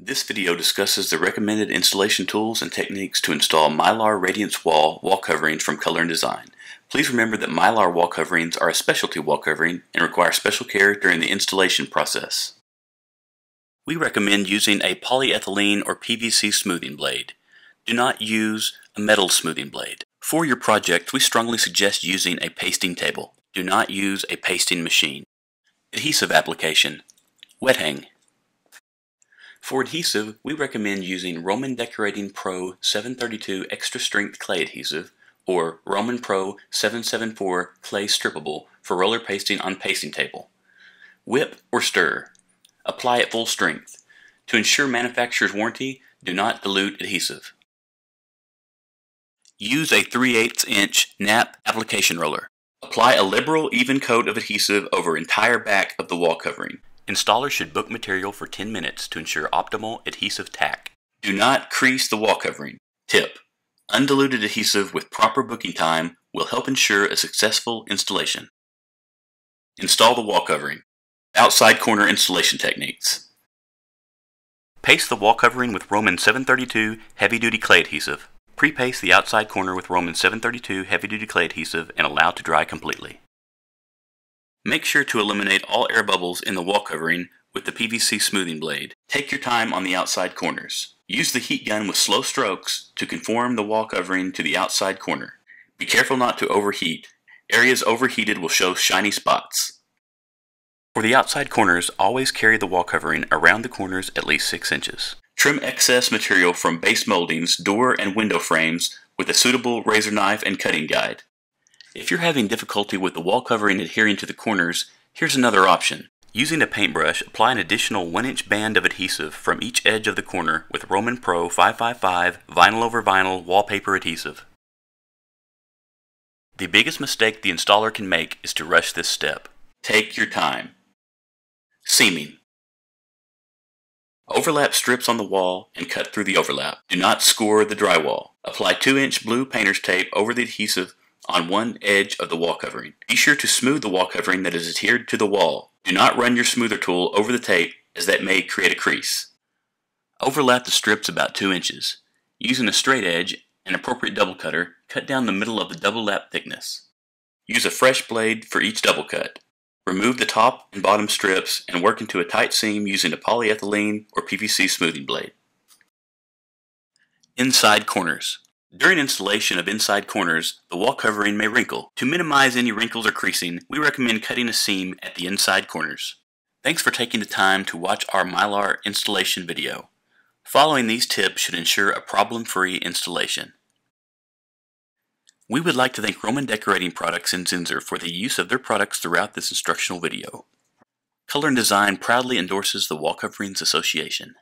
This video discusses the recommended installation tools and techniques to install Mylar Radiance Wall wall coverings from Color and Design. Please remember that Mylar wall coverings are a specialty wall covering and require special care during the installation process. We recommend using a polyethylene or PVC smoothing blade. Do not use a metal smoothing blade. For your project, we strongly suggest using a pasting table. Do not use a pasting machine. Adhesive application. Wet hang. For adhesive, we recommend using Roman Decorating Pro 732 Extra Strength Clay Adhesive or Roman Pro 774 Clay Strippable for roller pasting on pasting table. Whip or stir. Apply at full strength. To ensure manufacturer's warranty, do not dilute adhesive. Use a 3 8 inch NAP application roller. Apply a liberal even coat of adhesive over entire back of the wall covering. Installers should book material for 10 minutes to ensure optimal adhesive tack. Do not crease the wall covering. Tip. Undiluted adhesive with proper booking time will help ensure a successful installation. Install the wall covering. Outside corner installation techniques. Paste the wall covering with Roman 732 heavy-duty clay adhesive. Pre-paste the outside corner with Roman 732 heavy-duty clay adhesive and allow to dry completely. Make sure to eliminate all air bubbles in the wall covering with the PVC smoothing blade. Take your time on the outside corners. Use the heat gun with slow strokes to conform the wall covering to the outside corner. Be careful not to overheat. Areas overheated will show shiny spots. For the outside corners, always carry the wall covering around the corners at least 6 inches. Trim excess material from base moldings, door and window frames with a suitable razor knife and cutting guide. If you're having difficulty with the wall covering adhering to the corners, here's another option. Using a paintbrush, apply an additional 1 inch band of adhesive from each edge of the corner with Roman Pro 555 vinyl over vinyl wallpaper adhesive. The biggest mistake the installer can make is to rush this step. Take your time. Seaming. Overlap strips on the wall and cut through the overlap. Do not score the drywall. Apply 2 inch blue painter's tape over the adhesive on one edge of the wall covering. Be sure to smooth the wall covering that is adhered to the wall. Do not run your smoother tool over the tape as that may create a crease. Overlap the strips about 2 inches. Using a straight edge and appropriate double cutter, cut down the middle of the double lap thickness. Use a fresh blade for each double cut. Remove the top and bottom strips and work into a tight seam using a polyethylene or PVC smoothing blade. Inside corners. During installation of inside corners, the wall covering may wrinkle. To minimize any wrinkles or creasing, we recommend cutting a seam at the inside corners. Thanks for taking the time to watch our Mylar installation video. Following these tips should ensure a problem-free installation. We would like to thank Roman Decorating Products in Zinsser for the use of their products throughout this instructional video. Color and Design proudly endorses the Wall Coverings Association.